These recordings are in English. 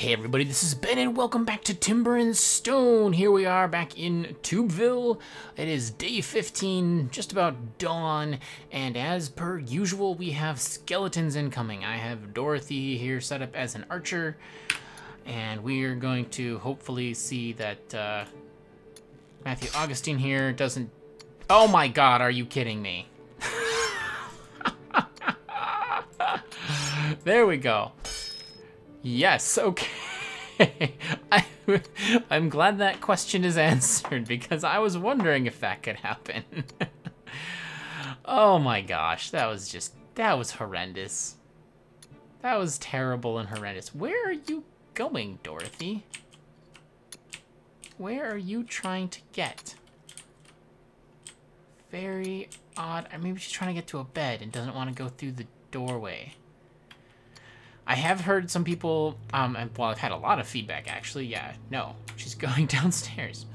Hey everybody, this is Ben and welcome back to Timber and Stone. Here we are back in Tubeville. It is day 15, just about dawn, and as per usual, we have skeletons incoming. I have Dorothy here set up as an archer, and we are going to hopefully see that uh, Matthew Augustine here doesn't... Oh my god, are you kidding me? there we go. Yes, okay. I, I'm glad that question is answered because I was wondering if that could happen. oh my gosh, that was just, that was horrendous. That was terrible and horrendous. Where are you going, Dorothy? Where are you trying to get? Very odd. Or maybe she's trying to get to a bed and doesn't want to go through the doorway. I have heard some people, um, well, I've had a lot of feedback actually. Yeah, no, she's going downstairs.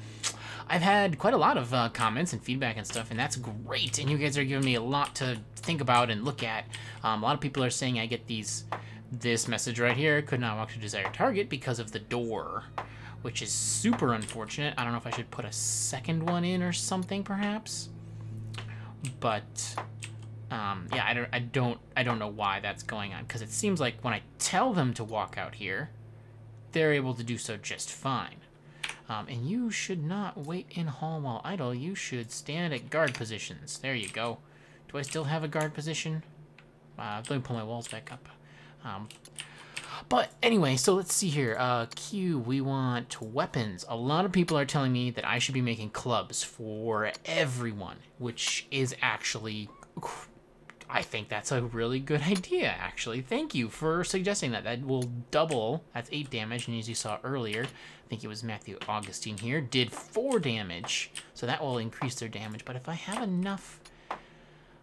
I've had quite a lot of uh, comments and feedback and stuff, and that's great. And you guys are giving me a lot to think about and look at. Um, a lot of people are saying I get these, this message right here, could not walk to desired target because of the door, which is super unfortunate. I don't know if I should put a second one in or something, perhaps. But um, yeah, I don't, I don't, I don't know why that's going on because it seems like when I tell them to walk out here, they're able to do so just fine. Um, and you should not wait in hall while idle. You should stand at guard positions. There you go. Do I still have a guard position? Uh, let me pull my walls back up. Um, but anyway, so let's see here. Uh, Q, we want weapons. A lot of people are telling me that I should be making clubs for everyone, which is actually I think that's a really good idea, actually. Thank you for suggesting that. That will double. That's 8 damage, and as you saw earlier, I think it was Matthew Augustine here, did 4 damage. So that will increase their damage. But if I have enough,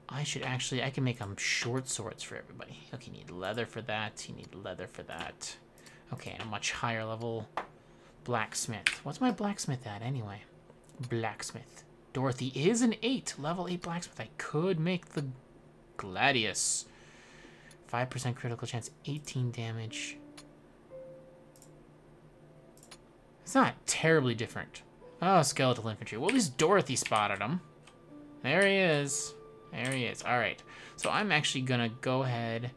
I should actually, I can make them short swords for everybody. Okay, you need leather for that. You need leather for that. Okay, a much higher level blacksmith. What's my blacksmith at, anyway? Blacksmith. Dorothy is an 8, level 8 blacksmith. I could make the Gladius. 5% critical chance, 18 damage. It's not terribly different. Oh, skeletal infantry. Well, at least Dorothy spotted him. There he is. There he is. All right. So I'm actually going to go ahead.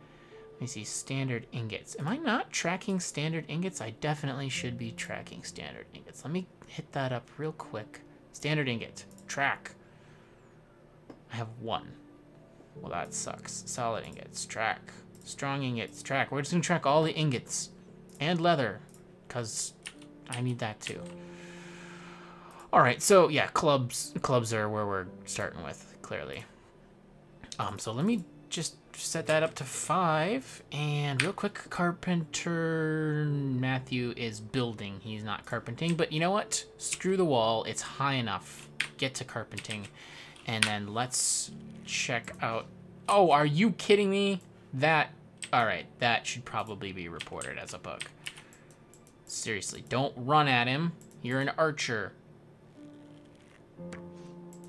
Let me see. Standard ingots. Am I not tracking standard ingots? I definitely should be tracking standard ingots. Let me hit that up real quick. Standard ingot. Track. I have one. Well, that sucks. Solid ingots, track. Strong ingots, track. We're just gonna track all the ingots. And leather, because I need that too. Alright, so yeah, clubs clubs are where we're starting with, clearly. Um, so let me just set that up to five. And real quick, Carpenter Matthew is building. He's not carpenting, but you know what? Screw the wall. It's high enough. Get to carpenting. And then let's check out... Oh, are you kidding me? That... Alright, that should probably be reported as a bug. Seriously, don't run at him. You're an archer.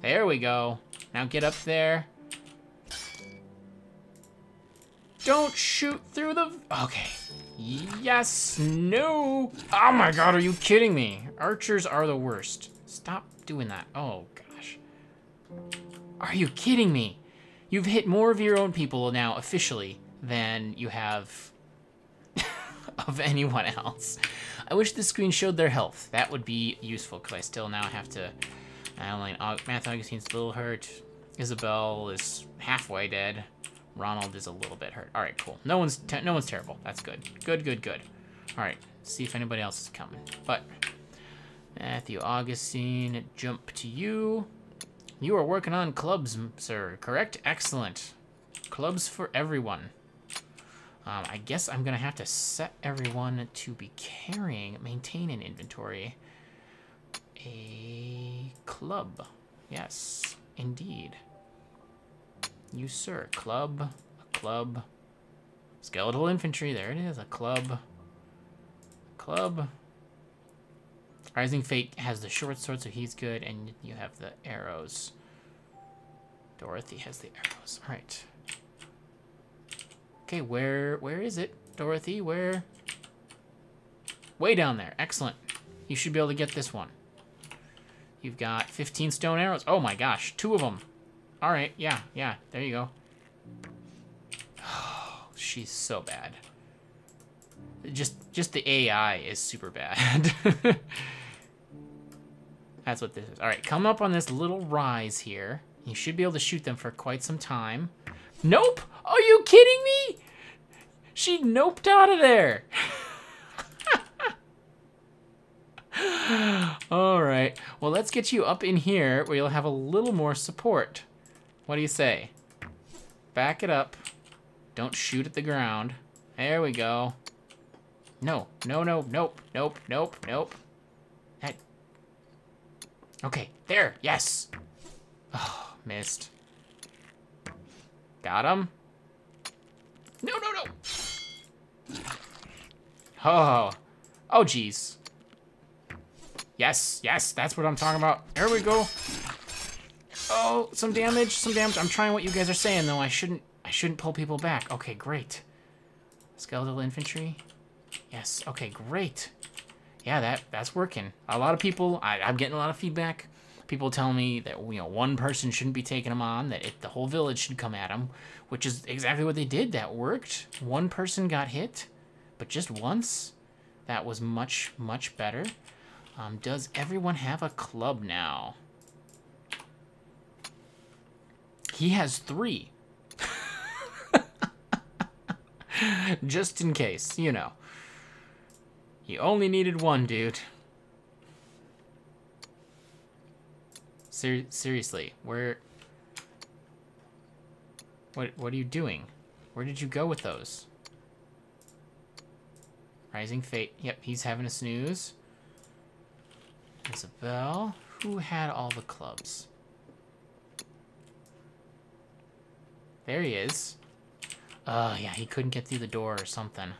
There we go. Now get up there. Don't shoot through the... Okay. Yes. No. Oh my god, are you kidding me? Archers are the worst. Stop doing that. Oh, gosh. Are you kidding me? You've hit more of your own people now, officially, than you have of anyone else. I wish the screen showed their health. That would be useful, because I still now have to... I only, uh, Matthew Augustine's a little hurt. Isabel is halfway dead. Ronald is a little bit hurt. All right, cool. No one's no one's terrible. That's good. Good, good, good. All right, see if anybody else is coming. But Matthew Augustine, jump to you. You are working on clubs, sir, correct? Excellent. Clubs for everyone. Um, I guess I'm to have to set everyone to be carrying, maintain an inventory. A club. Yes, indeed. You, sir. Club, a club. Skeletal infantry, there it is, a club. Club. Rising Fate has the short sword, so he's good, and you have the arrows. Dorothy has the arrows. All right. Okay, where where is it, Dorothy? Where? Way down there. Excellent. You should be able to get this one. You've got 15 stone arrows. Oh my gosh, two of them. All right, yeah, yeah, there you go. Oh, she's so bad. Just, just the AI is super bad. That's what this is. All right, come up on this little rise here. You should be able to shoot them for quite some time. Nope! Are you kidding me? She noped out of there. All right. Well, let's get you up in here where you'll have a little more support. What do you say? Back it up. Don't shoot at the ground. There we go. No, no, no, nope, nope, nope, nope. That... Okay, there, yes. Oh, missed. Got him. No, no, no. Oh, oh, geez. Yes, yes, that's what I'm talking about. There we go. Oh, some damage, some damage. I'm trying what you guys are saying, though. I shouldn't, I shouldn't pull people back. Okay, great. Skeletal infantry. Yes, okay, great. Yeah, that that's working. A lot of people, I, I'm getting a lot of feedback. People tell me that, you know, one person shouldn't be taking them on, that it, the whole village should come at them, which is exactly what they did. That worked. One person got hit, but just once. That was much, much better. Um, does everyone have a club now? He has three. Just in case, you know. You only needed one, dude. Ser seriously, where... What, what are you doing? Where did you go with those? Rising Fate. Yep, he's having a snooze. Isabel. Who had all the clubs? There he is. Oh, yeah, he couldn't get through the door or something.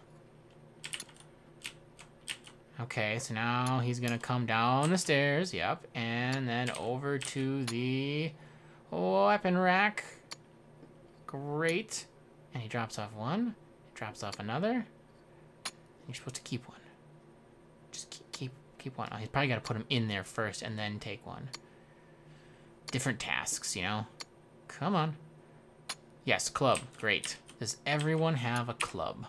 Okay, so now he's gonna come down the stairs, yep, and then over to the weapon rack. Great. And he drops off one, drops off another. You're supposed to keep one. Just keep, keep, keep one. Oh, he's probably gotta put him in there first and then take one. Different tasks, you know? Come on. Yes, club. Great. Does everyone have a club?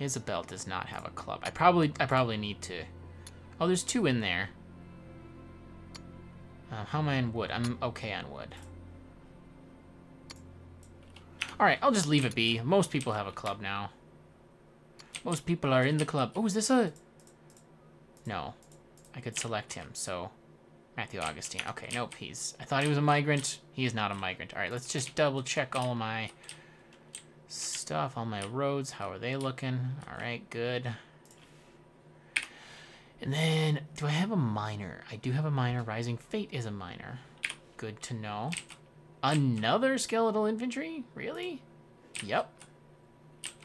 Isabel does not have a club. I probably I probably need to. Oh, there's two in there. Uh, how am I on wood? I'm okay on wood. Alright, I'll just leave it be. Most people have a club now. Most people are in the club. Oh, is this a... No. I could select him, so... Matthew Augustine. Okay, nope, he's... I thought he was a migrant. He is not a migrant. Alright, let's just double check all my stuff, all my roads. How are they looking? Alright, good. And then, do I have a miner? I do have a miner. Rising Fate is a miner. Good to know. Another skeletal infantry? Really? Yep.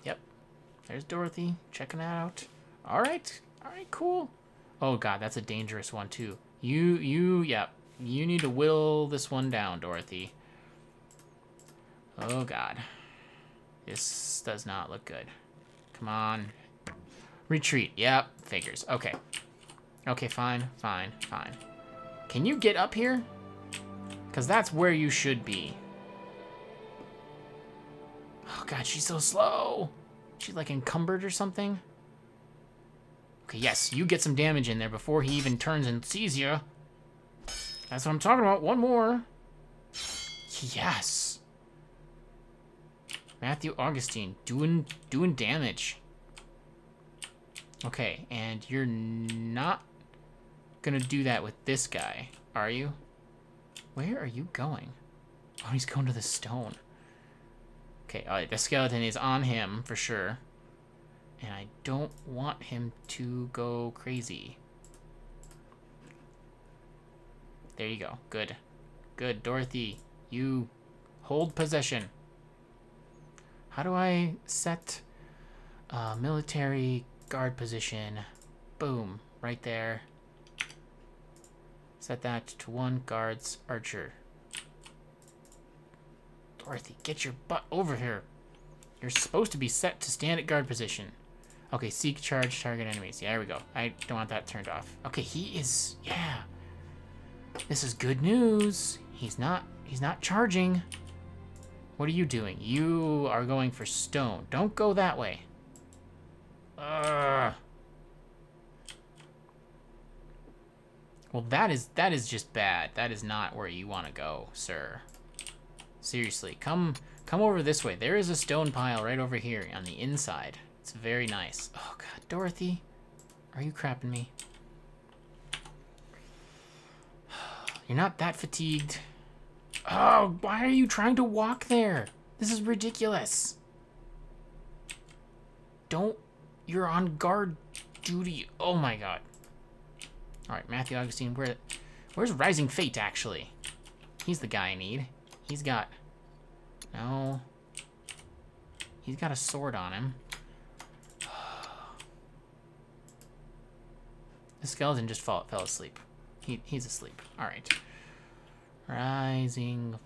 Yep. There's Dorothy. Checking that out. Alright. Alright, cool. Oh god, that's a dangerous one too. You, you, yep. You need to whittle this one down, Dorothy. Oh god. This does not look good. Come on. Retreat. Yep, figures. Okay. Okay, fine, fine, fine. Can you get up here? Because that's where you should be. Oh god, she's so slow. She's like encumbered or something. Okay, yes, you get some damage in there before he even turns and sees you. That's what I'm talking about. One more. Yes. Matthew Augustine doing doing damage. Okay, and you're not gonna do that with this guy, are you? Where are you going? Oh, he's going to the stone. Okay, all right, the skeleton is on him for sure. And I don't want him to go crazy. There you go. Good. Good. Dorothy, you hold possession. How do I set uh, military guard position? Boom. Right there. Set that to one guards archer. Dorothy, get your butt over here. You're supposed to be set to stand at guard position. Okay, seek charge target enemies. Yeah, there we go. I don't want that turned off. Okay, he is, yeah. This is good news. He's not, he's not charging. What are you doing? You are going for stone. Don't go that way. Ugh. Well, that is, that is just bad. That is not where you want to go, sir. Seriously, come, come over this way. There is a stone pile right over here on the inside. It's very nice. Oh god, Dorothy. Are you crapping me? You're not that fatigued. Oh, why are you trying to walk there? This is ridiculous. Don't. You're on guard duty. Oh my god. Alright, Matthew Augustine, where, where's Rising Fate, actually? He's the guy I need. He's got... No. He's got a sword on him. The skeleton just fall, fell asleep. He, he's asleep. All right. Rising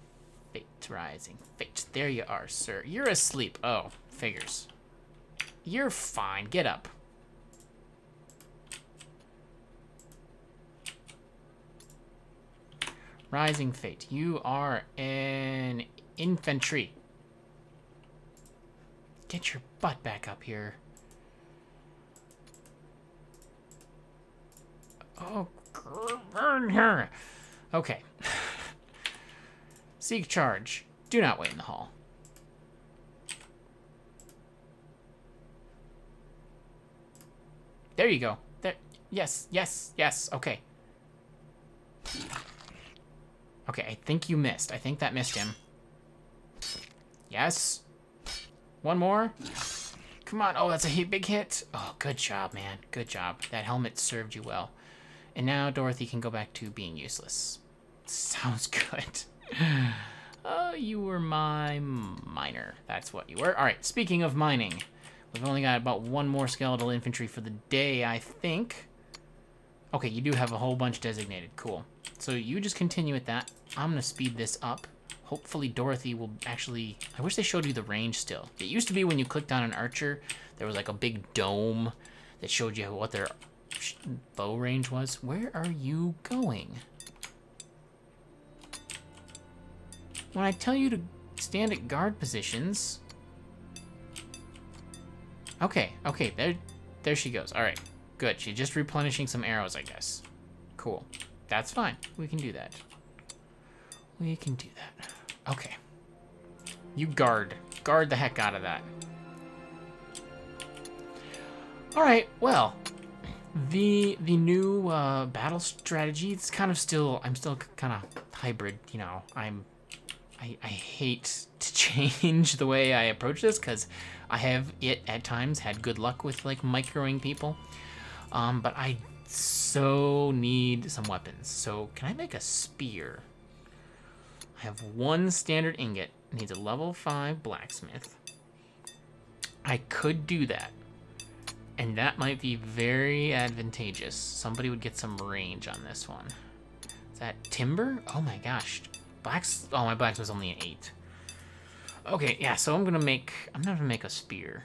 fate, rising fate. There you are, sir. You're asleep. Oh, figures. You're fine. Get up. Rising fate. You are an infantry. Get your butt back up here. Oh, burn her. Okay. Seek charge. Do not wait in the hall. There you go. There. Yes, yes, yes. Okay. Okay, I think you missed. I think that missed him. Yes. One more. Come on. Oh, that's a big hit. Oh, good job, man. Good job. That helmet served you well. And now Dorothy can go back to being useless. Sounds good. oh, you were my miner. That's what you were. All right, speaking of mining, we've only got about one more skeletal infantry for the day, I think. Okay, you do have a whole bunch designated. Cool. So you just continue with that. I'm going to speed this up. Hopefully Dorothy will actually... I wish they showed you the range still. It used to be when you clicked on an archer, there was like a big dome that showed you what their bow range was. Where are you going? When I tell you to stand at guard positions... Okay, okay, there, there she goes. All right, good. She's just replenishing some arrows, I guess. Cool. That's fine. We can do that. We can do that. Okay. You guard. Guard the heck out of that. All right, well, the the new uh, battle strategy, it's kind of still, I'm still kind of hybrid, you know. I'm, I, I hate to change the way I approach this because I have it at times had good luck with like microing people. Um, but I so need some weapons. So can I make a spear? I have one standard ingot. Needs a level 5 blacksmith. I could do that. And that might be very advantageous. Somebody would get some range on this one. Is that timber? Oh my gosh. Blacks, oh my blacks was only an eight. Okay, yeah, so I'm gonna make, I'm gonna make a spear.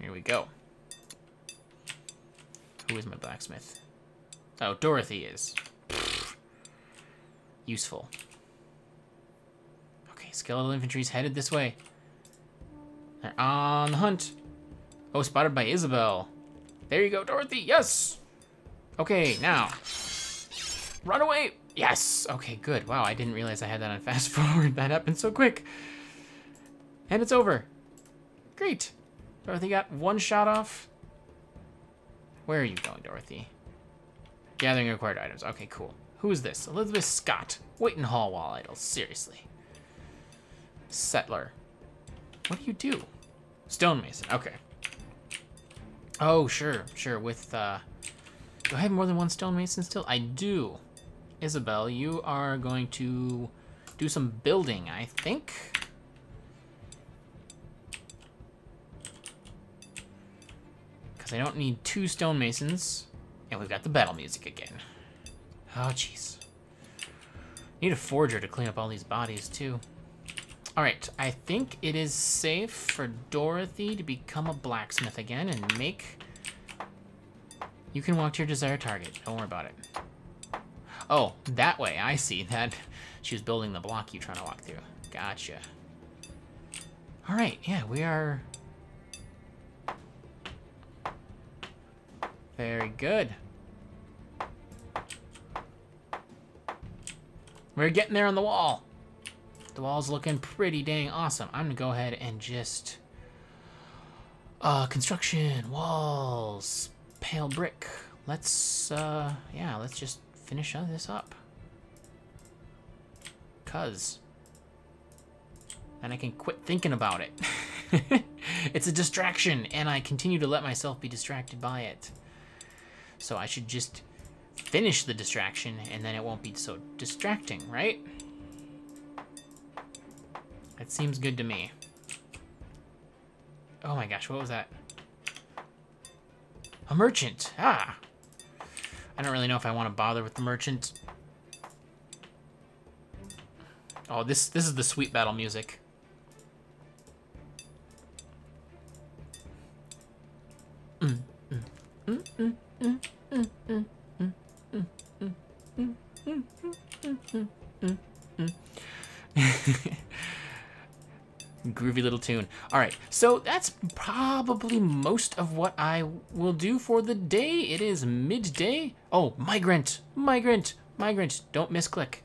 Here we go. Who is my blacksmith? Oh, Dorothy is. Useful. Okay, skeletal infantry's headed this way. They're on the hunt. Oh, spotted by Isabel. There you go, Dorothy. Yes. Okay, now. Run away. Yes. Okay, good. Wow, I didn't realize I had that on fast forward. That happened so quick. And it's over. Great. Dorothy got one shot off. Where are you going, Dorothy? Gathering required items. Okay, cool. Who is this? Elizabeth Scott. Wait in hall wall idols. Seriously. Settler. What do you do? Stonemason, okay. Oh, sure, sure, with, uh... Do I have more than one stonemason still? I do. Isabelle, you are going to do some building, I think. Because I don't need two stonemasons. And we've got the battle music again. Oh, jeez. Need a forger to clean up all these bodies, too. All right, I think it is safe for Dorothy to become a blacksmith again and make... You can walk to your desired target. Don't worry about it. Oh, that way. I see. That She was building the block you're trying to walk through. Gotcha. All right, yeah, we are... Very good. We're getting there on the wall. The wall's looking pretty dang awesome. I'm gonna go ahead and just... Uh, construction, walls, pale brick. Let's, uh, yeah, let's just finish this up. Cuz. And I can quit thinking about it. it's a distraction, and I continue to let myself be distracted by it. So I should just finish the distraction, and then it won't be so distracting, right? It seems good to me. Oh my gosh, what was that? A merchant! Ah! I don't really know if I want to bother with the merchant. Oh, this this is the sweet battle music. Mm, mm, Groovy little tune. All right, so that's probably most of what I will do for the day. It is midday. Oh, migrant, migrant, migrant. Don't misclick.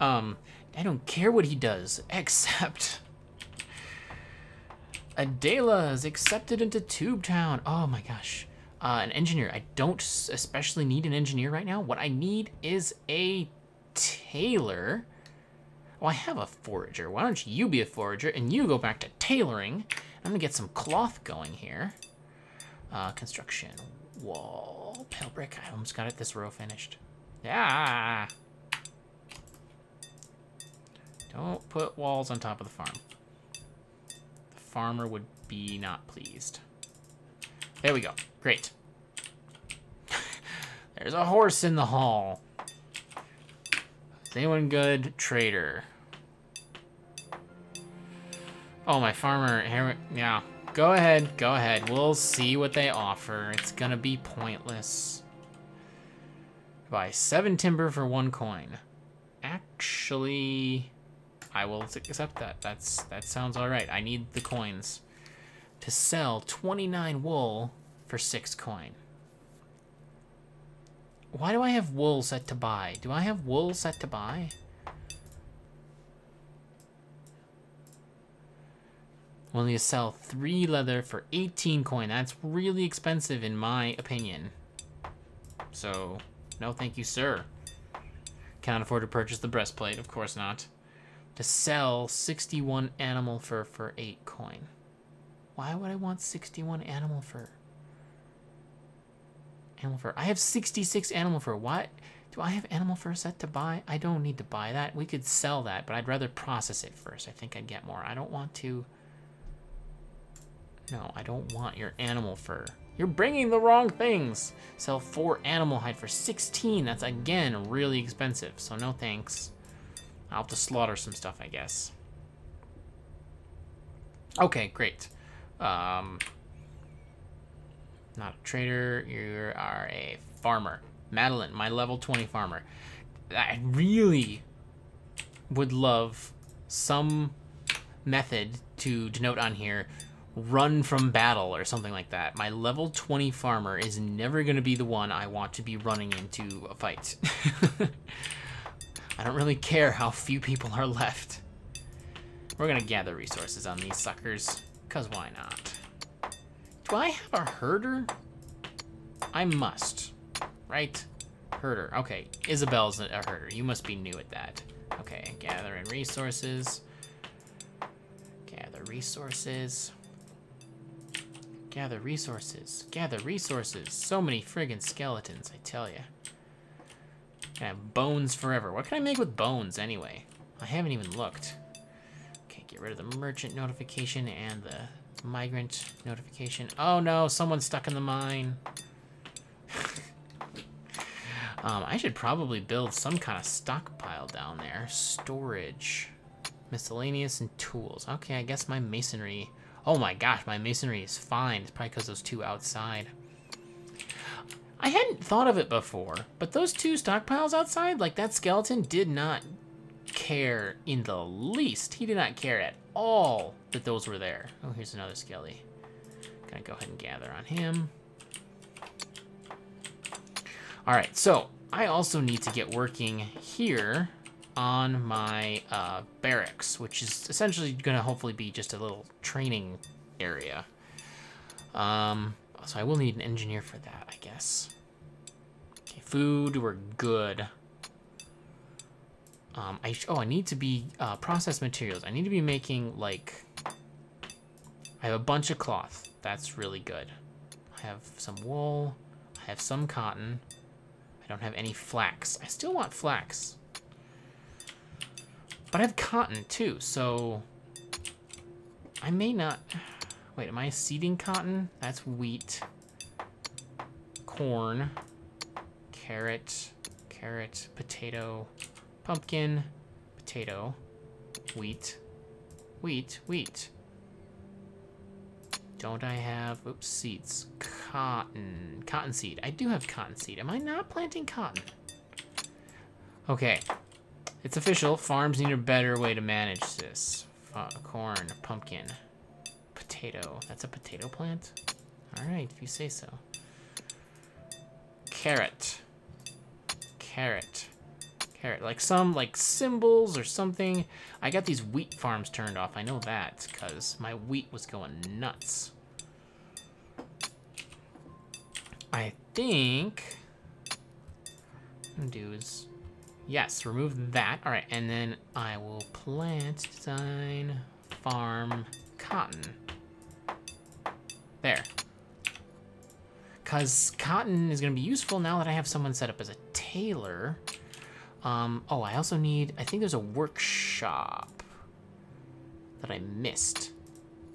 Um, I don't care what he does, except... Adela is accepted into Tube Town. Oh my gosh uh, an engineer. I don't especially need an engineer right now. What I need is a tailor. Well, I have a forager. Why don't you be a forager and you go back to tailoring? I'm gonna get some cloth going here. Uh, construction, wall, pale brick. I almost got it this row finished. Yeah. Don't put walls on top of the farm. The farmer would be not pleased. There we go. Great. There's a horse in the hall. Is anyone good? Trader. Oh, my farmer. Here, yeah. Go ahead. Go ahead. We'll see what they offer. It's gonna be pointless. Buy seven timber for one coin. Actually, I will accept that. That's That sounds alright. I need the coins. To sell 29 wool for six coin. Why do I have wool set to buy? Do I have wool set to buy? Only to sell three leather for 18 coin. That's really expensive in my opinion. So, no thank you, sir. Can't afford to purchase the breastplate, of course not. To sell 61 animal fur for 8 coin. Why would I want 61 animal fur? Animal fur. I have 66 animal fur. What? Do I have animal fur set to buy? I don't need to buy that. We could sell that, but I'd rather process it first. I think I'd get more. I don't want to... No, I don't want your animal fur. You're bringing the wrong things. Sell four animal hide for 16. That's, again, really expensive. So no thanks. I'll have to slaughter some stuff, I guess. Okay, great. Um, not a trader. You are a farmer. Madeline, my level 20 farmer. I really would love some method to denote on here run from battle or something like that. My level 20 farmer is never going to be the one I want to be running into a fight. I don't really care how few people are left. We're going to gather resources on these suckers, because why not? Do I have a herder? I must, right? Herder. Okay, Isabel's a herder. You must be new at that. Okay, gather in resources. Gather resources. Gather resources. Gather resources. So many friggin' skeletons, I tell ya. Have bones forever. What can I make with bones, anyway? I haven't even looked. Okay, get rid of the merchant notification and the Migrant notification. Oh no, someone's stuck in the mine. um, I should probably build some kind of stockpile down there. Storage. Miscellaneous and tools. Okay, I guess my masonry... Oh my gosh, my masonry is fine. It's probably because those two outside. I hadn't thought of it before, but those two stockpiles outside, like that skeleton did not care in the least. He did not care at all that those were there. Oh, here's another skelly. Gonna go ahead and gather on him. All right, so I also need to get working here on my uh, barracks, which is essentially gonna hopefully be just a little training area. Um, so I will need an engineer for that, I guess. Okay, food, we're good. Um, I, oh, I need to be, uh, processed materials. I need to be making, like, I have a bunch of cloth. That's really good. I have some wool. I have some cotton. I don't have any flax. I still want flax. But I have cotton, too, so... I may not... Wait, am I seeding cotton? That's wheat. Corn. Carrot. Carrot. Potato. Pumpkin, potato, wheat, wheat, wheat. Don't I have, oops, seeds. Cotton, cotton seed. I do have cotton seed. Am I not planting cotton? Okay, it's official. Farms need a better way to manage this. Corn, pumpkin, potato. That's a potato plant? All right, if you say so. Carrot, carrot, Like some like symbols or something. I got these wheat farms turned off. I know that because my wheat was going nuts. I think do is yes, remove that. All right, and then I will plant, design, farm, cotton. There. Because cotton is going to be useful now that I have someone set up as a tailor. Um, oh, I also need, I think there's a workshop that I missed.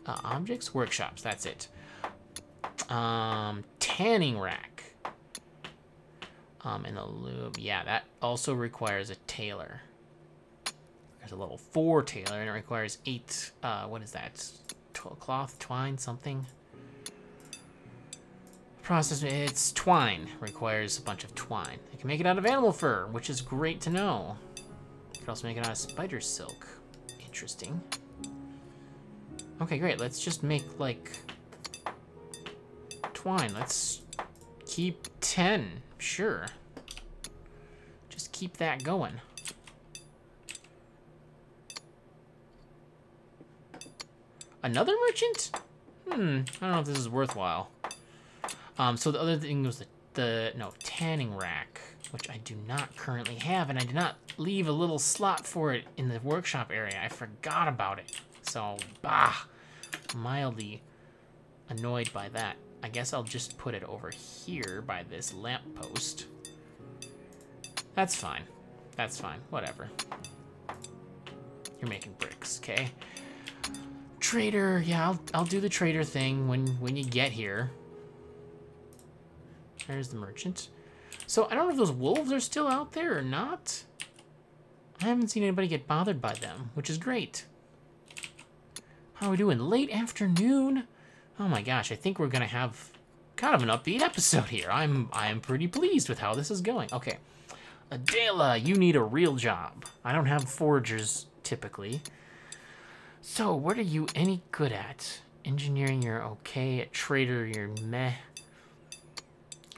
Uh, objects, workshops, that's it. Um, tanning rack. Um, and the lube, yeah, that also requires a tailor. There's a level four tailor, and it requires eight, uh, what is that? Cloth, twine, something? Process, it's twine. Requires a bunch of twine. I can make it out of animal fur, which is great to know. I can also make it out of spider silk. Interesting. Okay, great. Let's just make, like, twine. Let's keep 10. Sure. Just keep that going. Another merchant? Hmm, I don't know if this is worthwhile. Um, so the other thing was the, the, no, tanning rack, which I do not currently have, and I did not leave a little slot for it in the workshop area. I forgot about it. So, bah, mildly annoyed by that. I guess I'll just put it over here by this lamppost. That's fine. That's fine. Whatever. You're making bricks, okay? Trader, yeah, I'll, I'll do the trader thing when, when you get here. There's the merchant. So I don't know if those wolves are still out there or not. I haven't seen anybody get bothered by them, which is great. How are we doing? Late afternoon? Oh my gosh, I think we're gonna have kind of an upbeat episode here. I'm I'm pretty pleased with how this is going. Okay. Adela, you need a real job. I don't have foragers typically. So, what are you any good at? Engineering, you're okay. At trader, you're meh.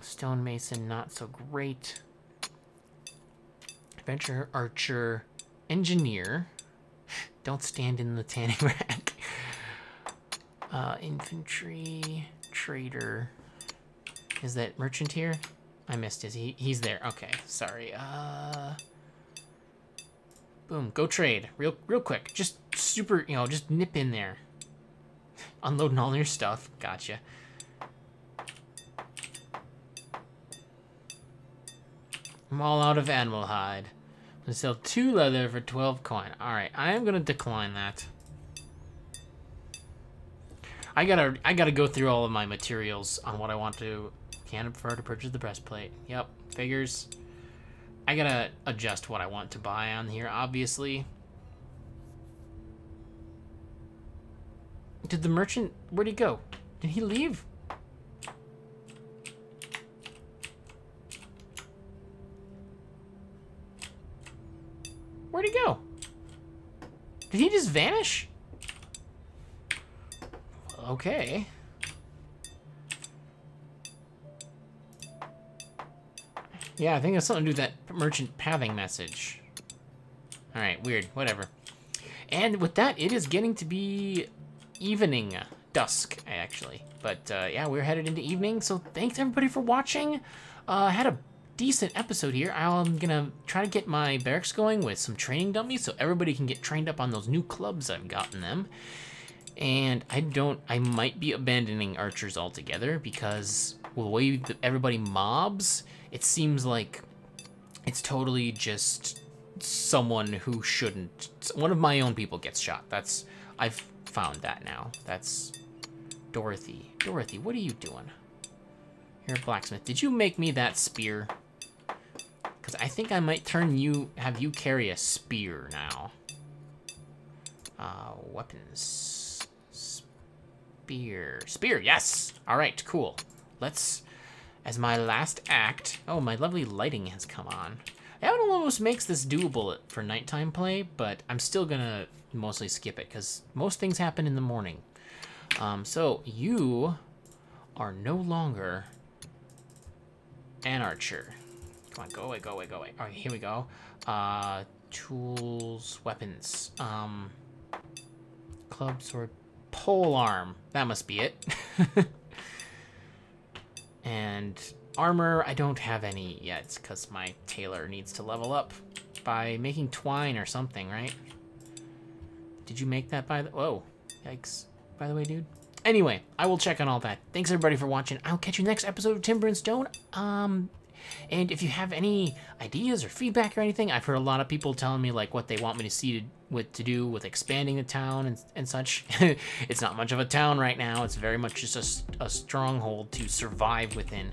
Stonemason, not so great. Adventure, archer, engineer. Don't stand in the tanning rack. Uh, infantry, trader. Is that merchant here? I missed his. He, he's there. Okay, sorry. Uh, boom. Go trade. Real, real quick. Just super, you know, just nip in there. Unloading all your stuff. Gotcha. I'm all out of animal hide. I'm gonna sell two leather for 12 coin. Alright, I am gonna decline that. I gotta I gotta go through all of my materials on what I want to can afford to purchase the breastplate. Yep, figures. I gotta adjust what I want to buy on here, obviously. Did the merchant... Where'd he go? Did he leave? Where'd he go? Did he just vanish? Okay. Yeah, I think it's something to do with that merchant pathing message. Alright, weird. Whatever. And with that, it is getting to be evening. Dusk, actually. But, uh, yeah, we're headed into evening, so thanks everybody for watching. Uh, I had a decent episode here. I'm gonna try to get my barracks going with some training dummies so everybody can get trained up on those new clubs I've gotten them. And I don't, I might be abandoning archers altogether because the way everybody mobs, it seems like it's totally just someone who shouldn't. One of my own people gets shot. That's, I've found that now. That's Dorothy. Dorothy, what are you doing? A blacksmith. Did you make me that spear? Because I think I might turn you, have you carry a spear now. Uh, weapons. Spear. Spear, yes! Alright, cool. Let's, as my last act... Oh, my lovely lighting has come on. That almost makes this doable for nighttime play, but I'm still gonna mostly skip it, because most things happen in the morning. Um, so, you are no longer an archer. Come on, go away, go away, go away. All right, here we go. Uh, tools, weapons. Um, club, sword, pole arm. That must be it. and armor, I don't have any yet because my tailor needs to level up by making twine or something, right? Did you make that by the... Whoa. Yikes. By the way, dude. Anyway, I will check on all that. Thanks everybody for watching. I'll catch you next episode of Timber and Stone. Um, and if you have any ideas or feedback or anything, I've heard a lot of people telling me like what they want me to see to, with to do with expanding the town and, and such. it's not much of a town right now. It's very much just a, a stronghold to survive within.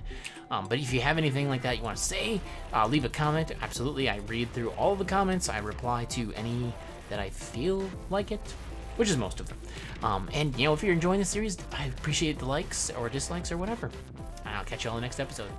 Um, but if you have anything like that you want to say, uh, leave a comment. Absolutely, I read through all the comments. I reply to any that I feel like it, which is most of them. Um, and, you know, if you're enjoying the series, I appreciate the likes or dislikes or whatever. I'll catch you all in the next episode.